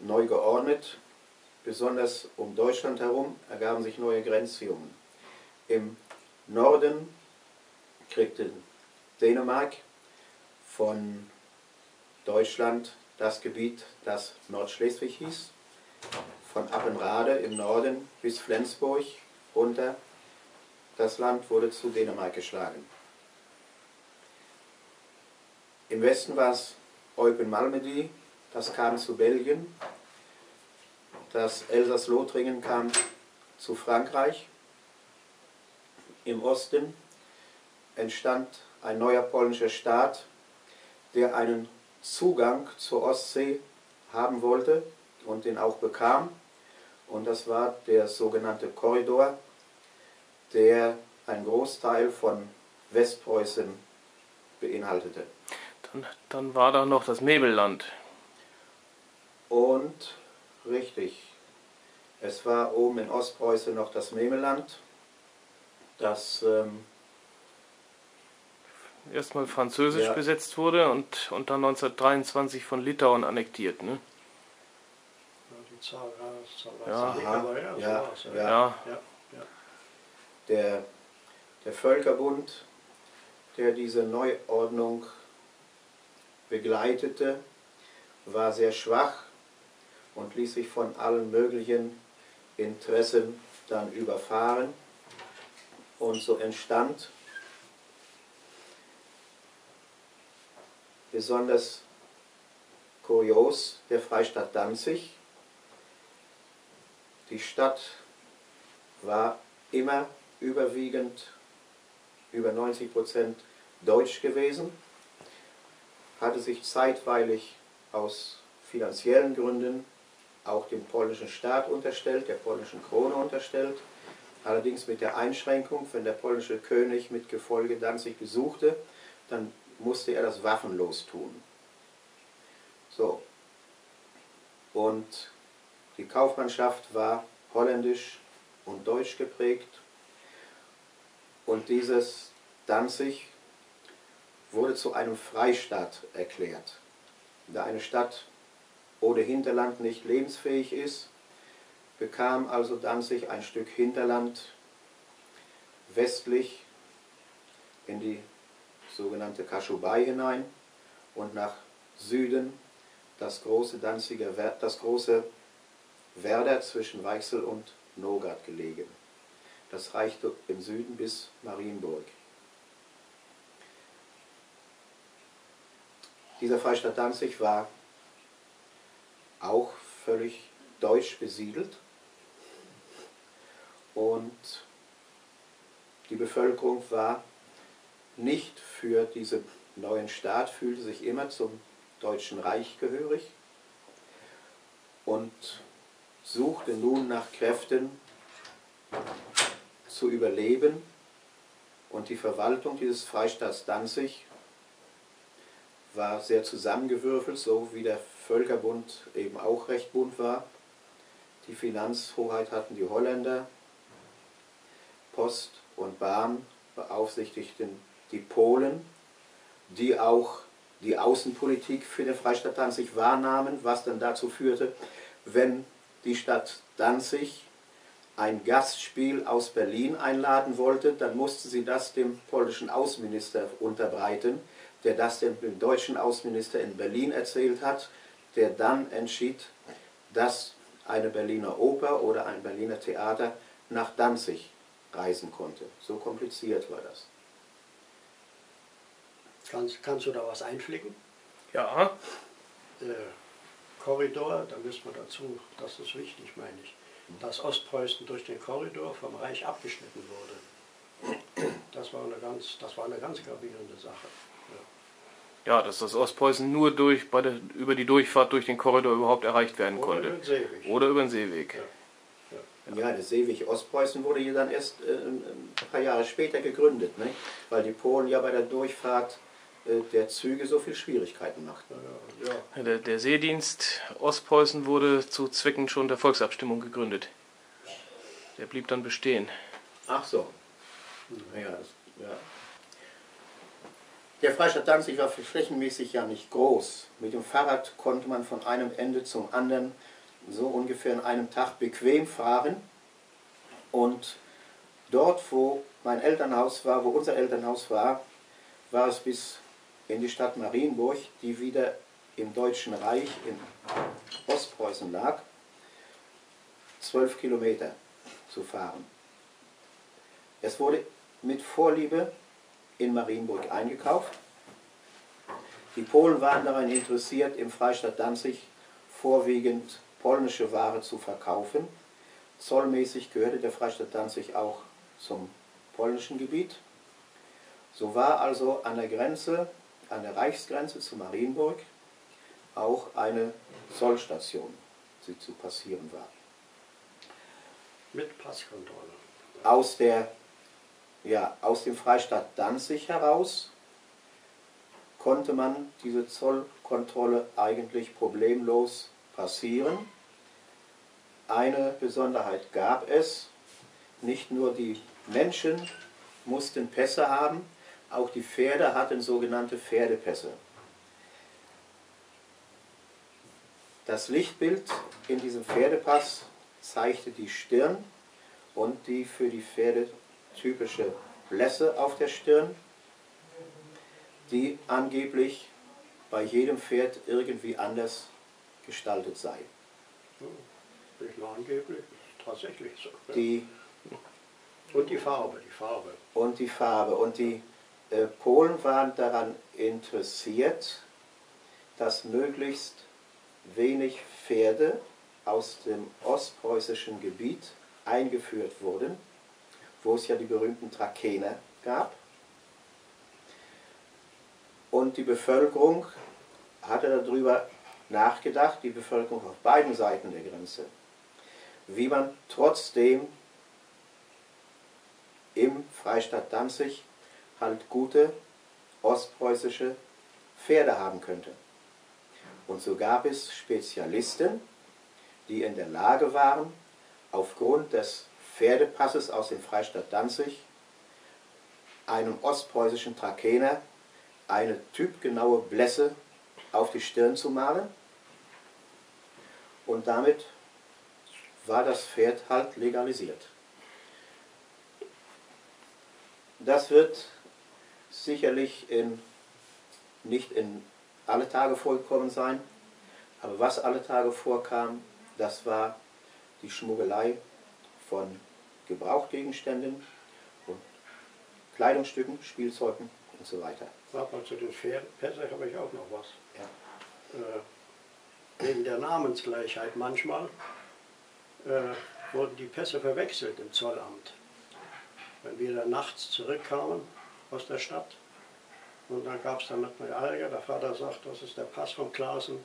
neu geordnet. Besonders um Deutschland herum ergaben sich neue Grenzziehungen. Im Norden kriegte Dänemark von Deutschland das Gebiet, das Nordschleswig hieß, von Appenrade im Norden bis Flensburg runter. Das Land wurde zu Dänemark geschlagen. Im Westen war es Eupen-Malmedy, das kam zu Belgien. Das Elsass-Lothringen kam zu Frankreich. Im Osten entstand ein neuer polnischer Staat, der einen Zugang zur Ostsee haben wollte und den auch bekam. Und das war der sogenannte Korridor, der einen Großteil von Westpreußen beinhaltete. Dann, dann war da noch das Mebelland. Und richtig, es war oben in Ostpreußen noch das Memeland, das ähm, erstmal französisch Ja. besetzt wurde und, und dann 1923 von Litauen annektiert. Ne? Ja, die Zahl, ja. ja. Ja, Ja, ja. der, der Völkerbund, der diese Neuordnung begleitete, war sehr schwach und ließ sich von allen möglichen Interessen dann überfahren. Und so entstand besonders kurios der Freistaat Danzig. Die Stadt war immer überwiegend über 90 Prozent deutsch gewesen, hatte sich zeitweilig aus finanziellen Gründen auch dem polnischen Staat unterstellt, der polnischen Krone unterstellt, allerdings mit der Einschränkung, wenn der polnische König mit Gefolge Danzig besuchte, dann musste er das waffenlos tun. So. Und die Kaufmannschaft war holländisch und deutsch geprägt. Und dieses Danzig wurde zu einem Freistaat erklärt. Da eine Stadt ohne Hinterland nicht lebensfähig ist, bekam also Danzig ein Stück Hinterland westlich in die sogenannte Kaschubei hinein und nach Süden das große Danziger das große Werder zwischen Weichsel und Nogat gelegen. Das reichte im Süden bis Marienburg. Dieser Freistaat Danzig war auch völlig deutsch besiedelt. Und die Bevölkerung war nicht für diesen neuen Staat, fühlte sich immer zum Deutschen Reich gehörig und suchte nun nach Kräften zu überleben und die Verwaltung dieses Freistaats Danzig war sehr zusammengewürfelt, so wie der Völkerbund eben auch recht bunt war. Die Finanzhoheit hatten die Holländer, Post und Bahn beaufsichtigten die Polen, die auch die Außenpolitik für den Freistaat Danzig wahrnahmen, was dann dazu führte, wenn die Stadt Danzig ein Gastspiel aus Berlin einladen wollte, dann musste sie das dem polnischen Außenminister unterbreiten, der das dem deutschen Außenminister in Berlin erzählt hat, der dann entschied, dass eine Berliner Oper oder ein Berliner Theater nach Danzig reisen konnte. So kompliziert war das. Kannst, kannst du da was einflicken? ja, Äh, Korridor, da müssen wir dazu, das ist wichtig, meine ich, dass Ostpreußen durch den Korridor vom Reich abgeschnitten wurde. Das war eine ganz, das war eine ganz gravierende Sache. Ja, dass das Ostpreußen nur durch, bei der, über die Durchfahrt durch den Korridor überhaupt erreicht werden Oder konnte. den Seeweg. Oder über den Seeweg. Ja. Ja, der Seeweg Ostpreußen wurde hier dann erst äh, ein paar Jahre später gegründet, ne? weil die Polen ja bei der Durchfahrt äh, der Züge so viel Schwierigkeiten machten. Ja, ja. Der, der Seedienst Ostpreußen wurde zu Zwecken schon der Volksabstimmung gegründet. Der blieb dann bestehen. Ach so. Ja, das, ja. Der Freistaat Danzig war flächenmäßig ja nicht groß. Mit dem Fahrrad konnte man von einem Ende zum anderen so ungefähr in einem Tag bequem fahren. Und dort, wo mein Elternhaus war, wo unser Elternhaus war, war es bis in die Stadt Marienburg, die wieder im Deutschen Reich in Ostpreußen lag, zwölf Kilometer zu fahren. Es wurde mit Vorliebe in Marienburg eingekauft. Die Polen waren daran interessiert, im Freistaat Danzig vorwiegend polnische Ware zu verkaufen. Zollmäßig gehörte der Freistaat Danzig auch zum polnischen Gebiet. So war also an der Grenze, an der Reichsgrenze zu Marienburg auch eine Zollstation, die zu passieren war. Mit Passkontrolle. Aus, der, ja, aus dem Freistaat Danzig heraus konnte man diese Zollkontrolle eigentlich problemlos passieren. Eine Besonderheit gab es, nicht nur die Menschen mussten Pässe haben, auch die Pferde hatten sogenannte Pferdepässe. Das Lichtbild in diesem Pferdepass zeigte die Stirn und die für die Pferde typische Blässe auf der Stirn, die angeblich bei jedem Pferd irgendwie anders gestaltet sei. Nicht nur angeblich, tatsächlich so. Die, Und die Farbe, die Farbe. und die Farbe. Und die äh, Polen waren daran interessiert, dass möglichst wenig Pferde aus dem ostpreußischen Gebiet eingeführt wurden, wo es ja die berühmten Trakener gab. Und die Bevölkerung hatte darüber nachgedacht, die Bevölkerung auf beiden Seiten der Grenze, wie man trotzdem im Freistaat Danzig halt gute ostpreußische Pferde haben könnte. Und so gab es Spezialisten, die in der Lage waren, aufgrund des Pferdepasses aus dem Freistaat Danzig einem ostpreußischen Trakener eine typgenaue Blässe auf die Stirn zu malen. Und damit war das Pferd halt legalisiert. Das wird sicherlich in, nicht in alle Tage vorgekommen sein, aber was alle Tage vorkam, das war die Schmuggelei von Gebrauchgegenständen und Kleidungsstücken, Spielzeugen und so weiter. Warte mal zu den Pässe habe ich auch noch was. Ja. Äh, wegen der Namensgleichheit manchmal äh, wurden die Pässe verwechselt im Zollamt. Wenn wir dann nachts zurückkamen aus der Stadt und dann gab es dann manchmal Ärger, der Vater sagt, das ist der Pass von Klaassen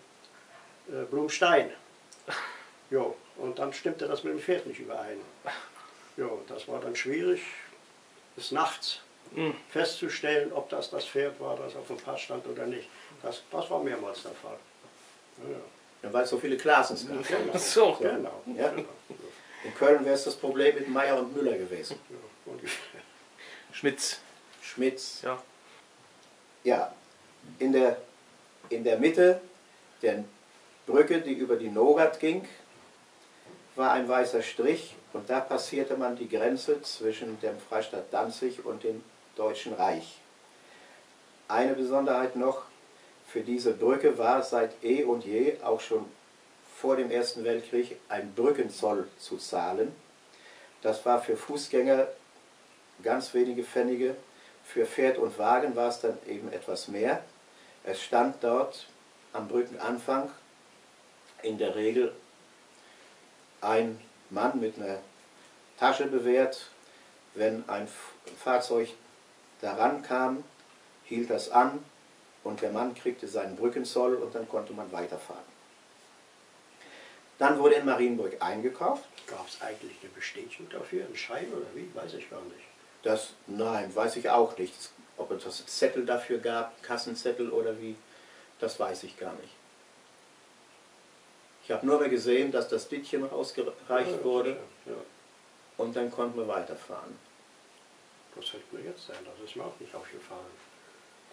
äh, Blumstein. Jo, und dann stimmte das mit dem Pferd nicht überein. Jo, das war dann schwierig, bis nachts Mhm. festzustellen, ob das das Pferd war, das auf dem Pass stand oder nicht. Das, das war mehrmals der Fall. Ja, Ja, Weil es so viele Klassens gab. Genau. Ach so. Genau. Ja. In Köln wäre es das Problem mit Meyer und Müller gewesen. Ja, und Schmitz. Schmitz. Ja. Ja, in der, in der Mitte der Brücke, die über die Nogat ging, war ein weißer Strich und da passierte man die Grenze zwischen dem Freistaat Danzig und dem Deutschen Reich. Eine Besonderheit noch, für diese Brücke war seit eh und je, auch schon vor dem Ersten Weltkrieg, ein Brückenzoll zu zahlen. Das war für Fußgänger ganz wenige Pfennige, für Pferd und Wagen war es dann eben etwas mehr. Es stand dort am Brückenanfang in der Regel ein Mann mit einer Tasche bewehrt. Wenn ein Fahrzeug daran kam, hielt das an und der Mann kriegte seinen Brückenzoll und dann konnte man weiterfahren. Dann wurde in Marienburg eingekauft. Gab es eigentlich eine Bestätigung dafür, einen Schein oder wie? Weiß ich gar nicht. Das, nein, weiß ich auch nicht. Ob es Zettel dafür gab, Kassenzettel oder wie, das weiß ich gar nicht. Ich habe nur mal gesehen, dass das Dittchen rausgereicht wurde Ja, und dann konnten wir weiterfahren. das fällt mir jetzt ein, das ist mir auch nicht aufgefallen.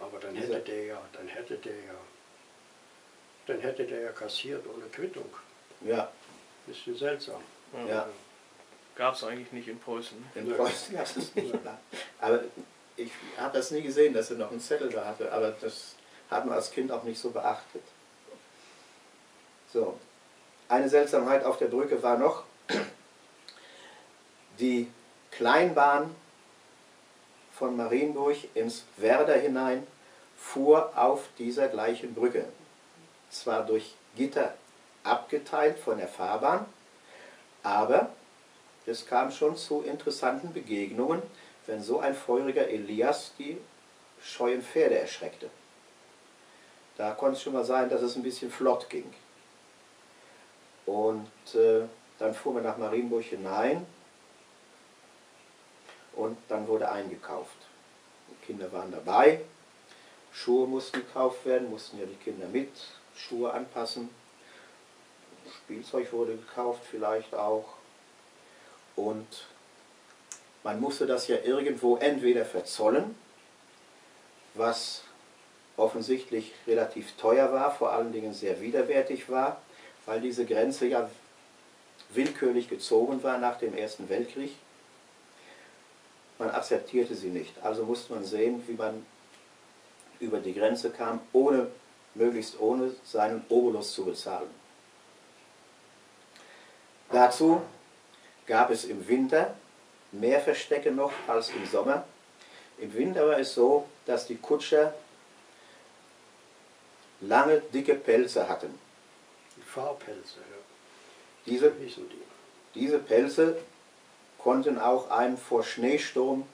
Aber dann hätte der ja, dann hätte der ja, dann hätte der ja kassiert ohne Quittung. Ja, Bisschen seltsam. ja. Gab es eigentlich nicht in Preußen. In Ja. Preußen gab es nicht. Aber ich habe das nie gesehen, dass er noch einen Zettel da hatte, aber das hat man als Kind auch nicht so beachtet. So, eine Seltsamheit auf der Brücke war noch, die Kleinbahn von Marienburg ins Werder hinein fuhr auf dieser gleichen Brücke. Zwar durch Gitter abgeteilt von der Fahrbahn, aber es kam schon zu interessanten Begegnungen, wenn so ein feuriger Elias die scheuen Pferde erschreckte. Da konnte es schon mal sein, dass es ein bisschen flott ging. Und äh, dann fuhren wir nach Marienburg hinein und dann wurde eingekauft. Die Kinder waren dabei, Schuhe mussten gekauft werden, mussten ja die Kinder mit Schuhe anpassen. Spielzeug wurde gekauft vielleicht auch. Und man musste das ja irgendwo entweder verzollen, was offensichtlich relativ teuer war, vor allen Dingen sehr widerwärtig war, weil diese Grenze ja willkürlich gezogen war nach dem Ersten Weltkrieg. Man akzeptierte sie nicht. Also musste man sehen, wie man über die Grenze kam, ohne, möglichst ohne seinen Obolus zu bezahlen. Dazu gab es im Winter mehr Verstecke noch als im Sommer. Im Winter war es so, dass die Kutscher lange, dicke Pelze hatten. Fahrpelze, ja. Diese, die. diese Pelze konnten auch einen vor Schneesturm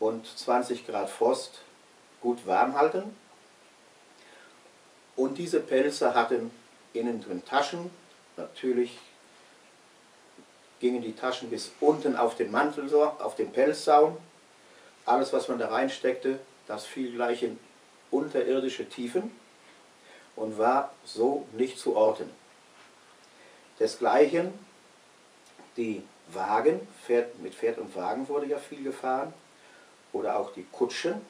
und 20 Grad Frost gut warm halten. Und diese Pelze hatten innen drin Taschen. Natürlich gingen die Taschen bis unten auf den Mantel, auf den Pelzsaum. Alles, was man da reinsteckte, das fiel gleich in unterirdische Tiefen und war so nicht zu orten. Desgleichen die Wagen, mit Pferd und Wagen wurde ja viel gefahren, oder auch die Kutschen,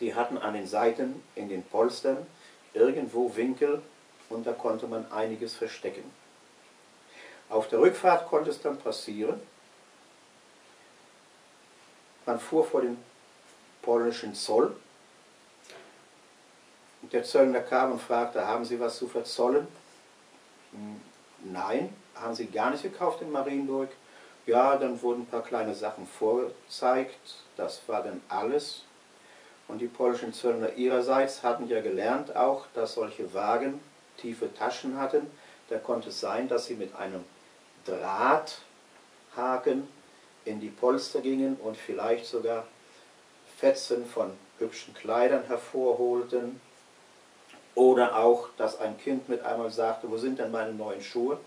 die hatten an den Seiten in den Polstern irgendwo Winkel und da konnte man einiges verstecken. Auf der Rückfahrt konnte es dann passieren, man fuhr vor den polnischen Zoll und der Zöllner kam und fragte, haben Sie was zu verzollen? Hm, Nein, haben Sie gar nicht gekauft in Marienburg? Ja, dann wurden ein paar kleine Sachen vorgezeigt, das war dann alles. Und die polnischen Zöllner ihrerseits hatten ja gelernt auch, dass solche Wagen tiefe Taschen hatten. Da konnte es sein, dass sie mit einem Drahthaken in die Polster gingen und vielleicht sogar Fetzen von hübschen Kleidern hervorholten. Oder auch, dass ein Kind mit einmal sagte, wo sind denn meine neuen Schuhe?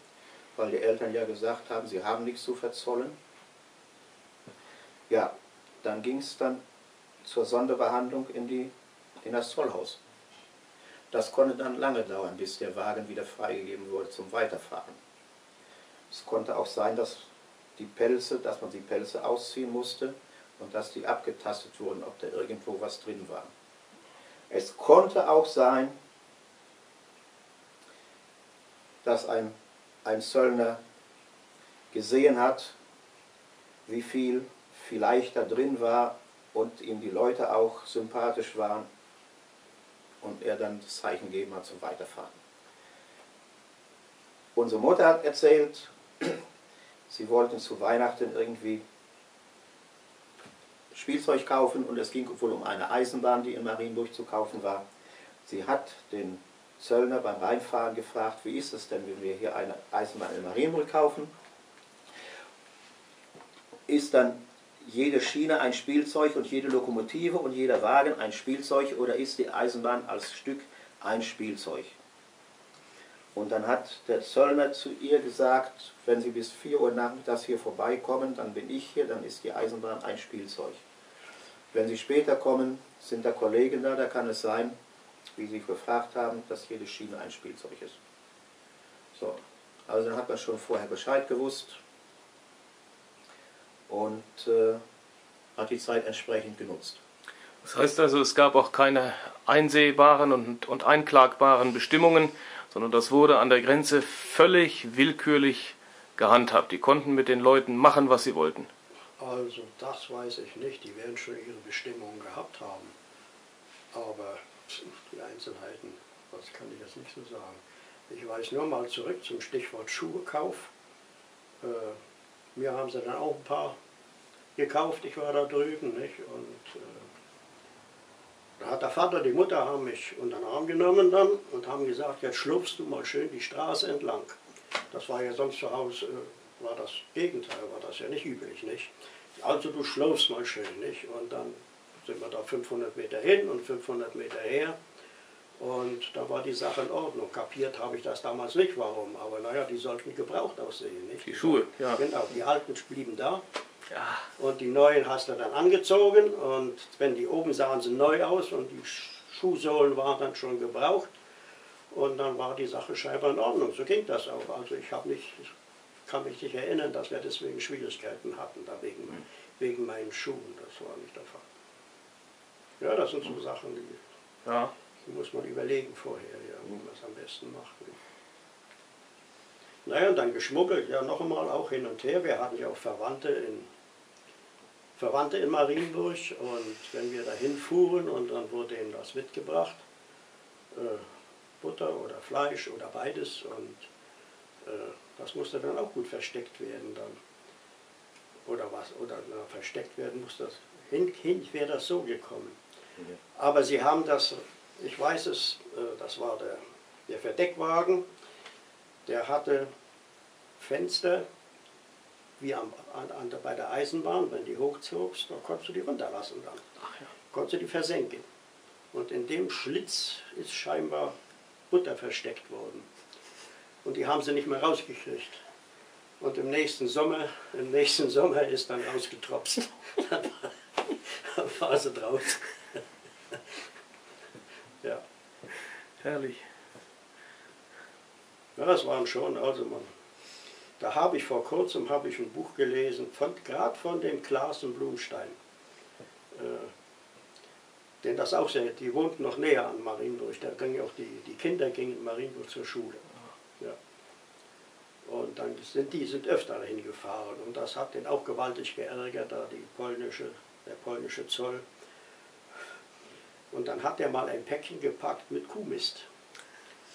Weil die Eltern ja gesagt haben, sie haben nichts zu verzollen. Ja, dann ging es dann zur Sonderbehandlung in, die, in das Zollhaus. Das konnte dann lange dauern, bis der Wagen wieder freigegeben wurde zum Weiterfahren. Es konnte auch sein, dass die Pelze, dass man die Pelze ausziehen musste und dass die abgetastet wurden, ob da irgendwo was drin war. Es konnte auch sein, dass ein, ein Zöllner gesehen hat, wie viel vielleicht da drin war und ihm die Leute auch sympathisch waren und er dann das Zeichen gegeben hat zum Weiterfahren. Unsere Mutter hat erzählt, sie wollten zu Weihnachten irgendwie Spielzeug kaufen und es ging wohl um eine Eisenbahn, die in Marienburg zu kaufen war. Sie hat den Zöllner beim Reinfahren gefragt, wie ist es denn, wenn wir hier eine Eisenbahn in Marienburg kaufen? Ist dann jede Schiene ein Spielzeug und jede Lokomotive und jeder Wagen ein Spielzeug oder ist die Eisenbahn als Stück ein Spielzeug? Und dann hat der Zöllner zu ihr gesagt, wenn Sie bis 4 Uhr nachmittags hier vorbeikommen, dann bin ich hier, dann ist die Eisenbahn ein Spielzeug. Wenn Sie später kommen, sind da Kollegen da, da kann es sein, wie Sie gefragt haben, dass jede Schiene ein Spielzeug ist. So, also dann hat man schon vorher Bescheid gewusst und äh, hat die Zeit entsprechend genutzt. Das heißt also, es gab auch keine einsehbaren und, und einklagbaren Bestimmungen, sondern das wurde an der Grenze völlig willkürlich gehandhabt. Die konnten mit den Leuten machen, was sie wollten. Also das weiß ich nicht. Die werden schon ihre Bestimmungen gehabt haben. Aber die Einzelheiten, das kann ich jetzt nicht so sagen. Ich weiß nur mal zurück zum Stichwort Schuhekauf. Äh, mir haben sie dann auch ein paar gekauft, ich war da drüben. Nicht? Und äh, da hat der Vater, die Mutter haben mich unter den Arm genommen dann und haben gesagt, jetzt schlupfst du mal schön die Straße entlang. Das war ja sonst zu Hause, äh, war das Gegenteil, war das ja nicht üblich, nicht? Also du schlurfst mal schön, nicht? Und dann sind wir da 500 Meter hin und 500 Meter her. Und da war die Sache in Ordnung. Kapiert habe ich das damals nicht, warum. Aber naja, die sollten gebraucht aussehen. Nicht? Die Schuhe, ja. Genau, die alten blieben da. Ja. Und die neuen hast du dann angezogen. Und wenn die oben sahen sie neu aus und die Schuhsohlen waren dann schon gebraucht. Und dann war die Sache scheinbar in Ordnung. So ging das auch. Also ich habe nicht, ich kann mich nicht erinnern, dass wir deswegen Schwierigkeiten hatten, da wegen, mhm. wegen meinen Schuhen. Das war nicht der Fall. Ja, das sind so Sachen, die, ja. die muss man überlegen vorher, ja, wie man es am besten macht. Naja, und dann geschmuggelt, ja noch einmal auch hin und her. Wir hatten ja auch Verwandte in, Verwandte in Marienburg und wenn wir dahin fuhren und dann wurde ihnen das mitgebracht, äh, Butter oder Fleisch oder beides und äh, das musste dann auch gut versteckt werden dann. Oder was, oder na, versteckt werden muss das, hin, hin wäre das so gekommen. Aber sie haben das, ich weiß es, äh, das war der, der Verdeckwagen, der hatte Fenster wie am, an, an, bei der Eisenbahn, wenn die hochzogst, da konntest du die runterlassen dann. Ach ja. Konntest du die versenken. Und in dem Schlitz ist scheinbar Butter versteckt worden. Und die haben sie nicht mehr rausgekriegt. Und im nächsten Sommer, im nächsten Sommer ist dann rausgetropft. dann war sie draußen. ja. Herrlich. Ja, das waren schon, also man, da habe ich vor kurzem habe ich ein Buch gelesen, von, gerade von dem Klaas und Blumstein. Äh, denn das auch sehr, die wohnten noch näher an Marienburg, da gingen auch die, die Kinder gingen in Marienburg zur Schule. Ja. Und dann sind die sind öfter dahin gefahren und das hat den auch gewaltig geärgert, da die polnische, der polnische Zoll. Und dann hat er mal ein Päckchen gepackt mit Kuhmist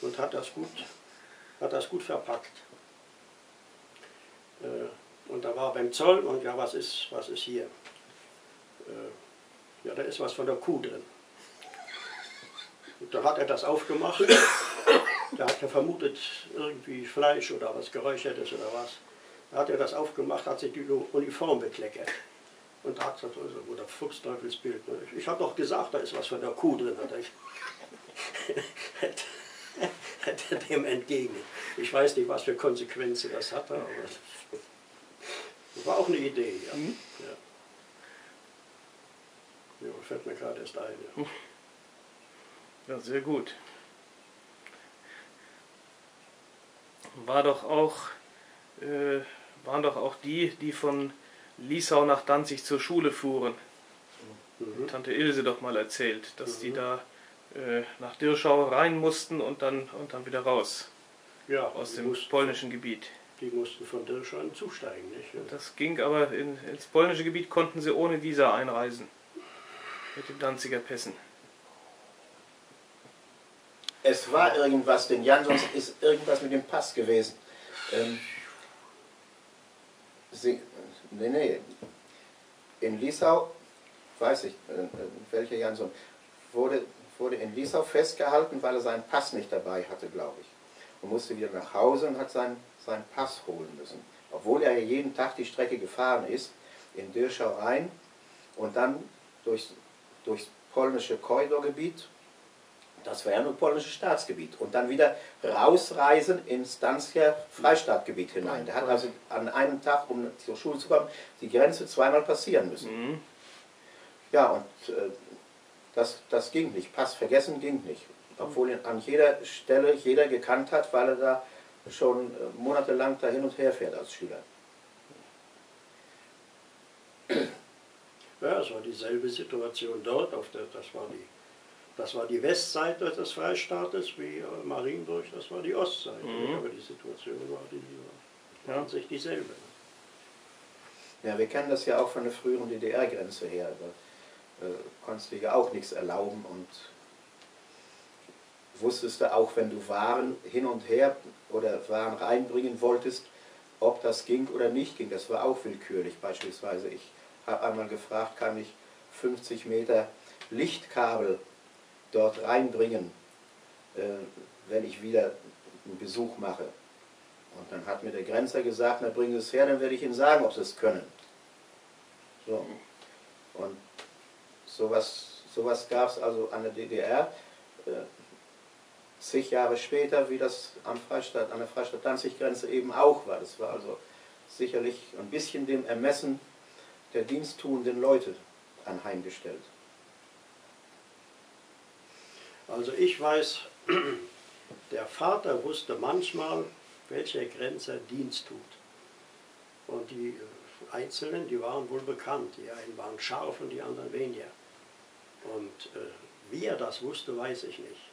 und hat das gut, hat das gut verpackt. Äh, und da war beim Zoll und ja, was ist, was ist hier? Äh, ja, da ist was von der Kuh drin. Und da hat er das aufgemacht. Da hat er vermutet, irgendwie Fleisch oder was Geräuchertes oder was. Da hat er das aufgemacht, hat sich die Uniform bekleckert. Und hat gesagt, also, oder Fuchsteufelsbild. Ne? Ich, ich habe doch gesagt, da ist was von der Kuh drin. Hat er, hat er dem entgegen. Ich weiß nicht, was für Konsequenzen das hatte, aber das war auch eine Idee. Ja. Mhm. ja. ja fällt mir gerade erst ein. Ja. ja, sehr gut. War doch auch, äh, waren doch auch die, die von Liesau nach Danzig zur Schule fuhren. Mhm. Tante Ilse doch mal erzählt, dass mhm. die da äh, nach Dirschau rein mussten und dann, und dann wieder raus. Ja, aus dem polnischen Gebiet. Die mussten von Dirschau zusteigen, nicht? Ja. Das ging aber in, ins polnische Gebiet konnten sie ohne Visa einreisen. Mit den Danziger Pässen. Es war irgendwas, denn Jansons ist irgendwas mit dem Pass gewesen. Ähm, sie, nee, nee. In Liesau, weiß ich, äh, äh welcher Jansson, wurde, wurde in Liesau festgehalten, weil er seinen Pass nicht dabei hatte, glaube ich. Und musste wieder nach Hause und hat seinen, seinen Pass holen müssen. Obwohl er jeden Tag die Strecke gefahren ist, in Dirschau rein und dann durchs, durchs polnische Korridorgebiet, das war ja nur polnisches Staatsgebiet, und dann wieder rausreisen ins Danziger Freistaatgebiet hinein. Der hat also an einem Tag, um zur Schule zu kommen, die Grenze zweimal passieren müssen. Mhm. Ja, und äh, das, das ging nicht. Pass vergessen ging nicht. Obwohl ihn an jeder Stelle jeder gekannt hat, weil er da schon äh, monatelang da hin und her fährt als Schüler. Ja, es war dieselbe Situation dort, auf der, das, war die, das war die Westseite des Freistaates, wie äh, Marienburg, das war die Ostseite. Mhm. Aber die Situation war, die, war ja. an sich dieselbe. Ja, wir kennen das ja auch von der früheren DDR-Grenze her. Da äh, konntest du ja auch nichts erlauben und wusstest du auch, wenn du Waren hin und her oder Waren reinbringen wolltest, ob das ging oder nicht ging. Das war auch willkürlich. Beispielsweise, ich habe einmal gefragt, kann ich 50 Meter Lichtkabel dort reinbringen, äh, wenn ich wieder einen Besuch mache. Und dann hat mir der Grenzer gesagt, na bringen Sie es her, dann werde ich Ihnen sagen, ob Sie es können. So. Und sowas, sowas gab es also an der DDR. Äh, zig Jahre später, wie das am Freistaat, an der Freistaat-Danzig-Grenze eben auch war. Das war also sicherlich ein bisschen dem Ermessen der diensttuenden Leute anheimgestellt. Also ich weiß, der Vater wusste manchmal, welcher Grenzer Dienst tut. Und die Einzelnen, die waren wohl bekannt. Die einen waren scharf und die anderen weniger. Und äh, wie er das wusste, weiß ich nicht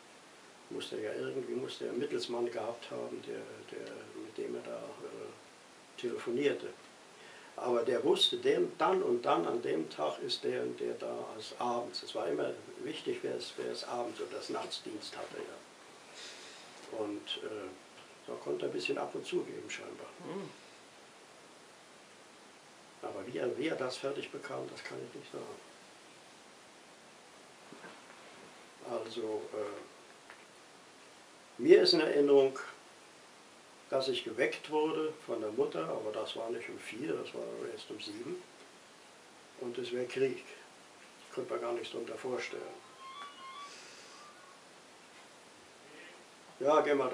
musste ja irgendwie musste er einen Mittelsmann gehabt haben, der, der, mit dem er da äh, telefonierte. Aber der wusste, dem, dann und dann an dem Tag ist der und der da als abends. Es war immer wichtig, wer es, wer es abends oder das Nachtsdienst hatte. Ja. Und äh, da konnte er ein bisschen ab und zu geben scheinbar. Mhm. Aber wie er, wie er das fertig bekam, das kann ich nicht sagen. Also äh, mir ist in Erinnerung, dass ich geweckt wurde von der Mutter, aber das war nicht um vier, das war erst um sieben. Und es wäre Krieg. Ich konnte mir gar nichts darunter vorstellen. Ja, gehen wir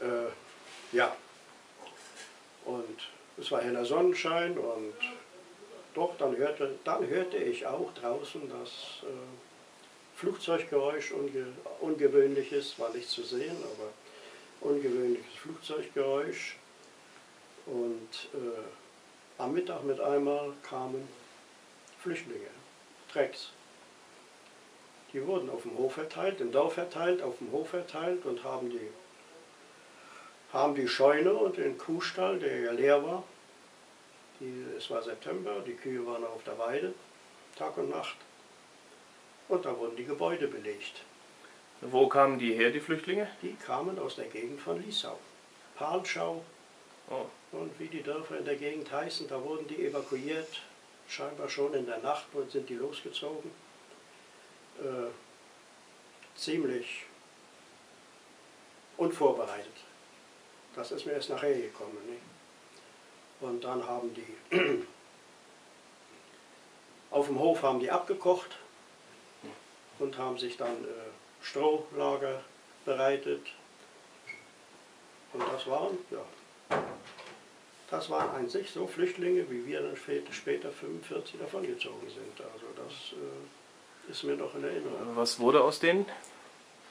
da. Äh, ja. Und es war heller Sonnenschein und doch, dann hörte, dann hörte ich auch draußen das äh, Flugzeuggeräusch, unge ungewöhnliches, war nicht zu sehen, aber ungewöhnliches Flugzeuggeräusch. Und äh, am Mittag mit einmal kamen Flüchtlinge, Drecks. Die wurden auf dem Hof verteilt, im Dorf verteilt, auf dem Hof verteilt und haben die, haben die Scheune und den Kuhstall, der ja leer war, die, es war September, die Kühe waren auf der Weide, Tag und Nacht, und da wurden die Gebäude belegt. Wo kamen die her, die Flüchtlinge? Die kamen aus der Gegend von Liesau. Palschau oh. und wie die Dörfer in der Gegend heißen, da wurden die evakuiert, scheinbar schon in der Nacht und sind die losgezogen. Äh, ziemlich unvorbereitet. Das ist mir erst nachher gekommen. Nicht? Und dann haben die auf dem Hof haben die abgekocht und haben sich dann äh, Strohlager bereitet. Und das waren, ja, das waren an sich so Flüchtlinge, wie wir dann später, später 45 davongezogen sind. Also das äh, ist mir noch in Erinnerung. Was wurde aus denen?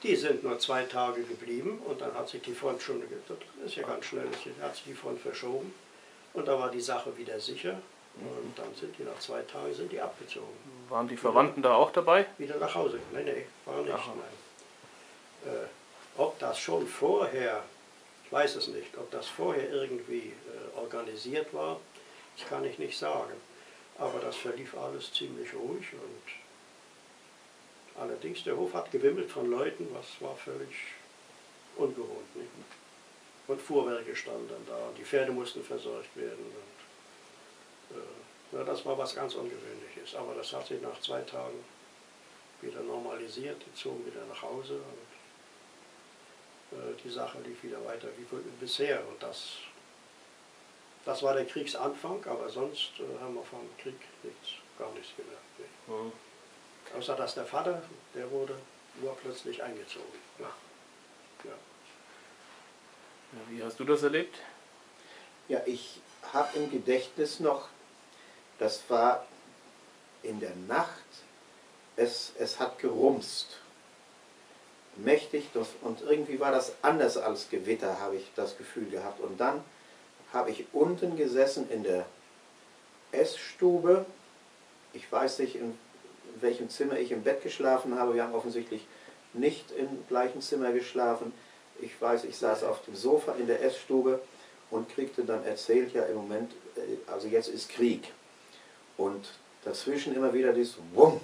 Die sind nur zwei Tage geblieben und dann hat sich die Front schon, das ist ja ganz schnell, hat sich die Front verschoben und da war die Sache wieder sicher und dann sind die nach zwei Tagen sind die abgezogen. Waren die Verwandten wieder, da auch dabei? Wieder nach Hause. Nein, nein, war nicht. Nein. Äh, ob das schon vorher, ich weiß es nicht, ob das vorher irgendwie äh, organisiert war, das kann ich nicht sagen. Aber das verlief alles ziemlich ruhig und allerdings der Hof hat gewimmelt von Leuten, was war völlig ungewohnt. Nicht? Und Fuhrwerke standen dann da und die Pferde mussten versorgt werden. Ja, das war was ganz Ungewöhnliches. Aber das hat sich nach zwei Tagen wieder normalisiert. Die zogen wieder nach Hause und äh, die Sache lief wieder weiter wie bisher. Und das, das war der Kriegsanfang, aber sonst äh, haben wir vom Krieg nichts, gar nichts gemerkt. Mhm. Außer dass der Vater, der wurde urplötzlich eingezogen. Ja. Ja. Ja, wie hast du das erlebt? Ja, ich habe im Gedächtnis noch das war in der Nacht, es, es hat gerumst. Mächtig und irgendwie war das anders als Gewitter, habe ich das Gefühl gehabt. Und dann habe ich unten gesessen in der Essstube ich weiß nicht, in welchem Zimmer ich im Bett geschlafen habe. Wir haben offensichtlich nicht im gleichen Zimmer geschlafen. Ich weiß, ich saß auf dem Sofa in der Essstube und kriegte dann erzählt, ja im Moment, äh, also jetzt ist Krieg. Und dazwischen immer wieder dieses Wumm.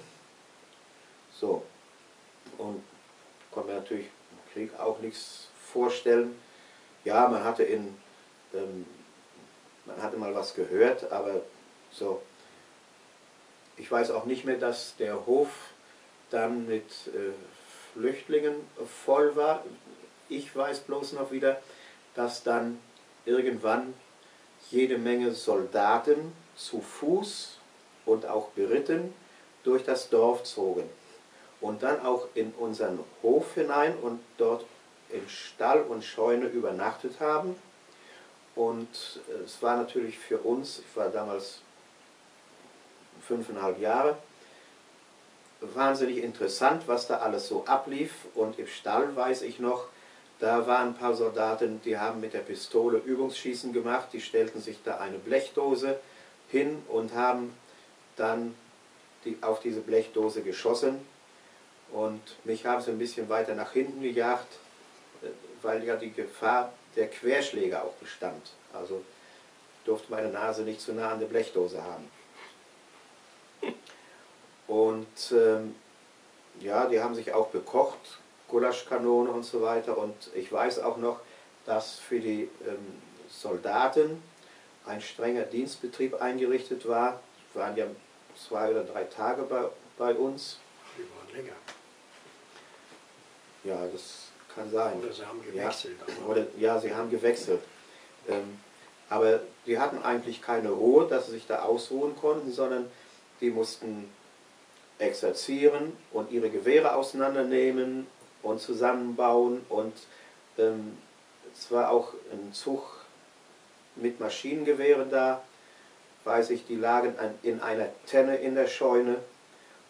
So. Und konnte mir natürlich im Krieg auch nichts vorstellen. Ja, man hatte in, ähm, man hatte mal was gehört, aber so. Ich weiß auch nicht mehr, dass der Hof dann mit äh, Flüchtlingen voll war. Ich weiß bloß noch wieder, dass dann irgendwann jede Menge Soldaten zu Fuß und auch beritten durch das Dorf zogen und dann auch in unseren Hof hinein und dort im Stall und Scheune übernachtet haben. Und es war natürlich für uns, ich war damals fünfeinhalb Jahre, wahnsinnig interessant, was da alles so ablief. Und im Stall weiß ich noch, da waren ein paar Soldaten, die haben mit der Pistole Übungsschießen gemacht, die stellten sich da eine Blechdose hin und haben dann die, auf diese Blechdose geschossen. Und mich haben sie ein bisschen weiter nach hinten gejagt, äh, weil ja die Gefahr der Querschläge auch bestand. Also durfte meine Nase nicht zu nah an der Blechdose haben. Und ähm, ja, die haben sich auch bekocht, Gulaschkanone und so weiter. Und ich weiß auch noch, dass für die ähm, Soldaten ein strenger Dienstbetrieb eingerichtet war. Die waren ja zwei oder drei Tage bei, bei uns. Die waren länger. Ja, das kann sein. Oder sie haben gewechselt. Ja, oder, ja sie haben gewechselt. Ähm, aber die hatten eigentlich keine Ruhe, dass sie sich da ausruhen konnten, sondern die mussten exerzieren und ihre Gewehre auseinandernehmen und zusammenbauen und ähm, es war auch ein Zug mit Maschinengewehren da, weiß ich, die lagen in einer Tenne in der Scheune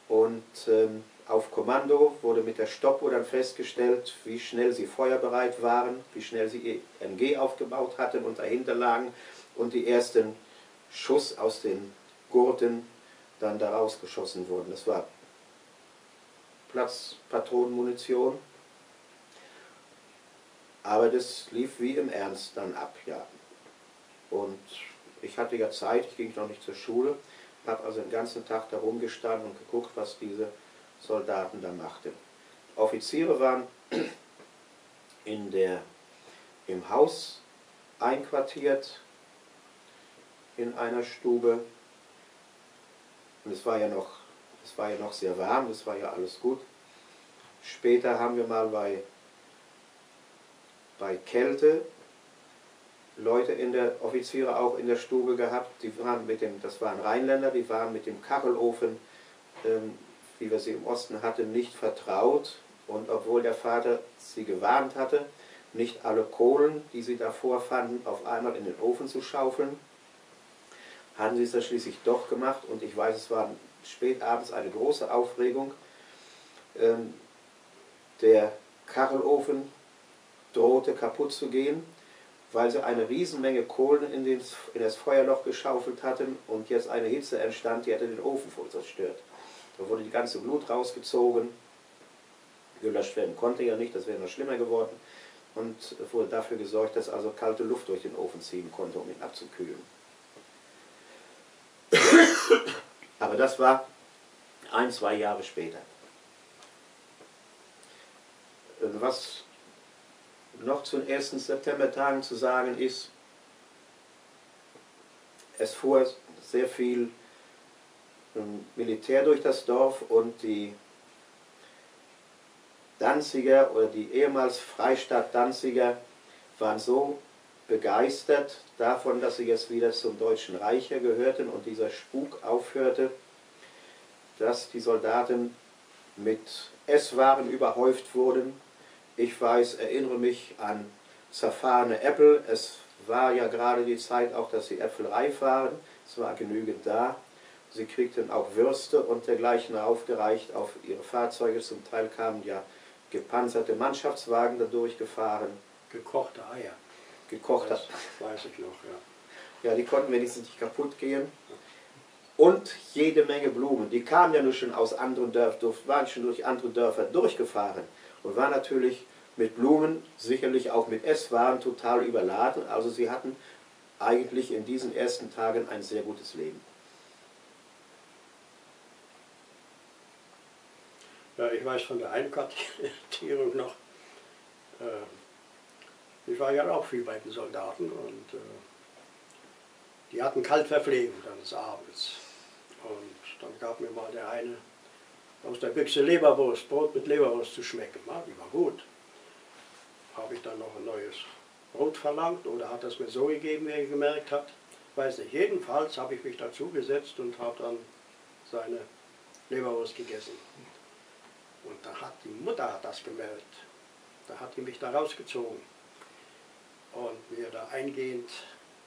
und ähm, auf Kommando wurde mit der Stoppuhr dann festgestellt, wie schnell sie feuerbereit waren, wie schnell sie MG aufgebaut hatten und dahinter lagen und die ersten Schuss aus den Gurten dann daraus geschossen wurden. Das war Platzpatronenmunition. Aber das lief wie im Ernst dann ab, ja. Und ich hatte ja Zeit, ich ging noch nicht zur Schule, habe also den ganzen Tag da rumgestanden und geguckt, was diese Soldaten da machten. Offiziere waren in der, im Haus einquartiert, in einer Stube. Und es war ja noch es war ja noch sehr warm, das war ja alles gut. Später haben wir mal bei, bei Kälte Leute in der, Offiziere auch in der Stube gehabt, die waren mit dem, das waren Rheinländer, die waren mit dem Kachelofen, ähm, wie wir sie im Osten hatten, nicht vertraut. Und obwohl der Vater sie gewarnt hatte, nicht alle Kohlen, die sie davor fanden, auf einmal in den Ofen zu schaufeln, haben sie es dann schließlich doch gemacht. Und ich weiß, es waren spät abends eine große Aufregung. Ähm, der Kachelofen drohte kaputt zu gehen, weil sie eine Riesenmenge Kohlen in das Feuerloch geschaufelt hatten und jetzt eine Hitze entstand, die hätte den Ofen voll zerstört. Da wurde die ganze Blut rausgezogen, gelöscht werden konnte ja nicht, das wäre noch schlimmer geworden und wurde dafür gesorgt, dass also kalte Luft durch den Ofen ziehen konnte, um ihn abzukühlen. Aber das war ein, zwei Jahre später. Was noch zu den ersten Septembertagen zu sagen ist, es fuhr sehr viel ähm, Militär durch das Dorf und die Danziger oder die ehemals Freistaat Danziger waren so begeistert davon, dass sie jetzt wieder zum Deutschen Reich gehörten und dieser Spuk aufhörte, dass die Soldaten mit Esswaren überhäuft wurden. Ich weiß, erinnere mich an zerfahrene Äpfel. Es war ja gerade die Zeit auch, dass die Äpfel reif waren. Es war genügend da. Sie kriegten auch Würste und dergleichen aufgereicht auf ihre Fahrzeuge. Zum Teil kamen ja gepanzerte Mannschaftswagen dadurch gefahren. Gekochte Eier gekocht das weiß ich noch, ja. Ja, die konnten wenigstens nicht kaputt gehen. und jede Menge Blumen. Die kamen ja nur schon aus anderen Dörfern, waren schon durch andere Dörfer durchgefahren und waren natürlich mit Blumen, sicherlich auch mit Esswaren total überladen. Also sie hatten eigentlich in diesen ersten Tagen ein sehr gutes Leben. Ich weiß von der Einkartierung noch, äh, ich war ja auch viel bei den Soldaten und äh, die hatten Kaltverpflegung dann des Abends. Und dann gab mir mal der eine aus der Büchse Leberwurst, Brot mit Leberwurst zu schmecken. Ja, die war gut. Habe ich dann noch ein neues Brot verlangt oder hat es mir so gegeben, wie er gemerkt hat? Weiß nicht. Jedenfalls habe ich mich dazu gesetzt und habe dann seine Leberwurst gegessen. Und da hat die Mutter das gemerkt. Da hat die mich da rausgezogen und mir da eingehend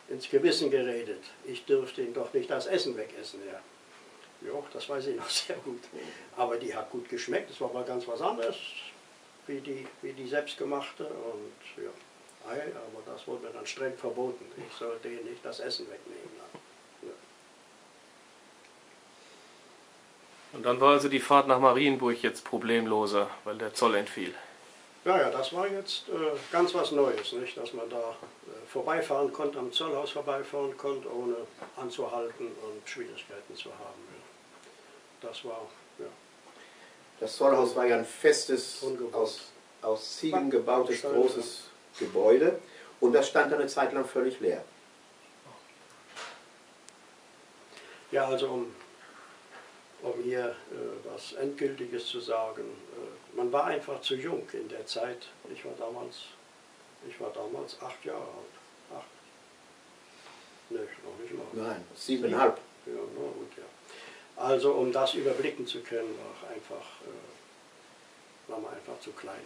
ins Gewissen geredet. Ich dürfte ihn doch nicht das Essen wegessen. Ja. Ja, das weiß ich noch sehr gut. Aber die hat gut geschmeckt. Das war mal ganz was anderes, wie die, wie die selbstgemachte. Und ja, aber das wurde mir dann streng verboten. Ich sollte ihnen nicht das Essen wegnehmen. Ja. Und dann war also die Fahrt nach Marienburg jetzt problemloser, weil der Zoll entfiel. Ja, ja, das war jetzt äh, ganz was Neues, nicht? dass man da äh, vorbeifahren konnte, am Zollhaus vorbeifahren konnte, ohne anzuhalten und Schwierigkeiten zu haben. Ja. Das war, ja. Das Zollhaus war ja ein festes, aus, aus Ziegen gebautes, großes Gebäude und das stand eine Zeit lang völlig leer. Ja, also um, um hier äh, was Endgültiges zu sagen, äh, man war einfach zu jung in der Zeit. Ich war damals, ich war damals acht Jahre alt. Acht. Nee, noch nicht mal. Nein, siebeneinhalb. Ja, na gut, ja. Also um das überblicken zu können, war, einfach, äh, war man einfach zu klein.